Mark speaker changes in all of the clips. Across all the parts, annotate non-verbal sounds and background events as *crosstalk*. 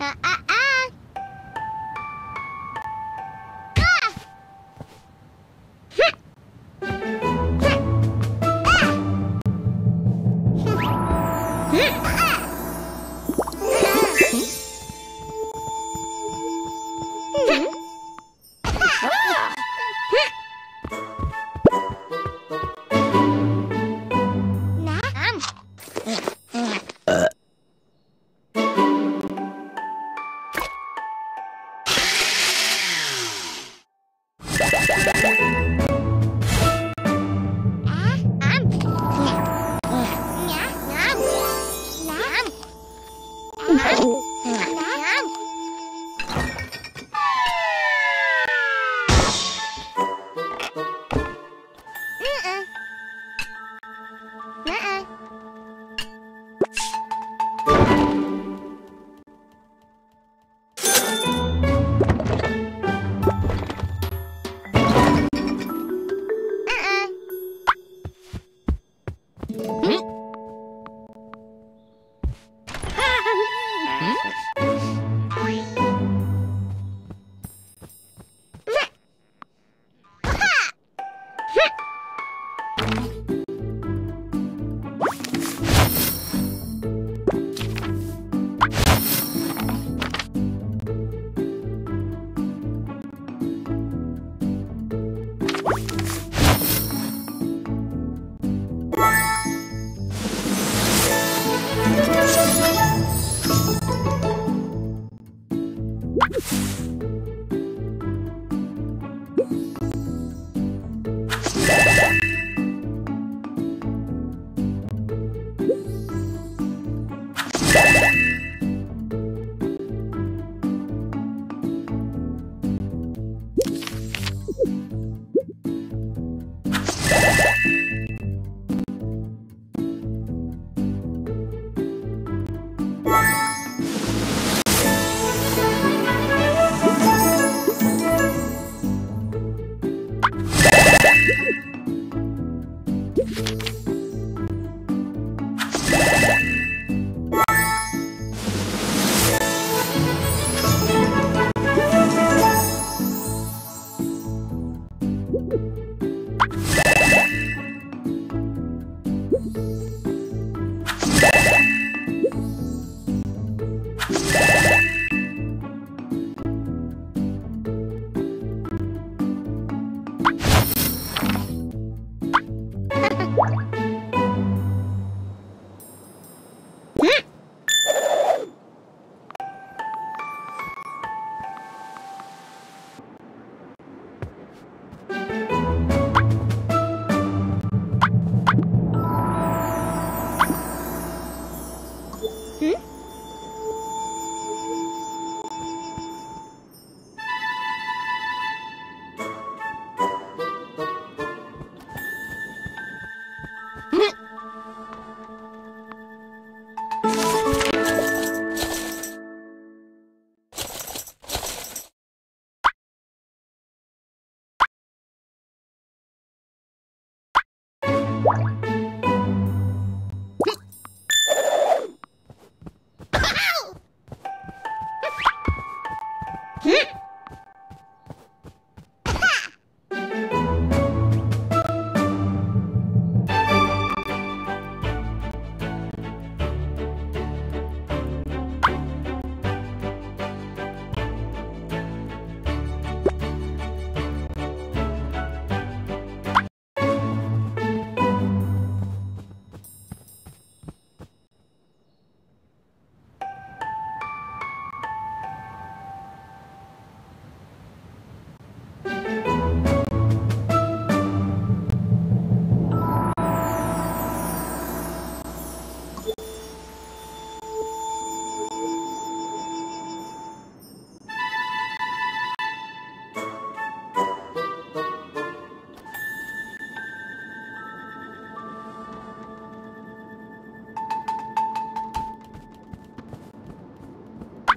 Speaker 1: Ah, Huh? *laughs* you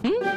Speaker 1: Hmm?